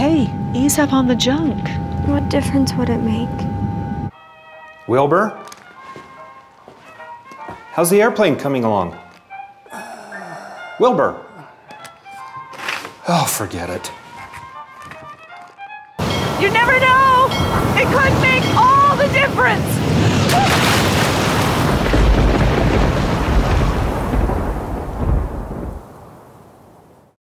Hey, Ease up on the junk. What difference would it make? Wilbur? How's the airplane coming along? Wilbur? Oh, forget it. You never know! It could!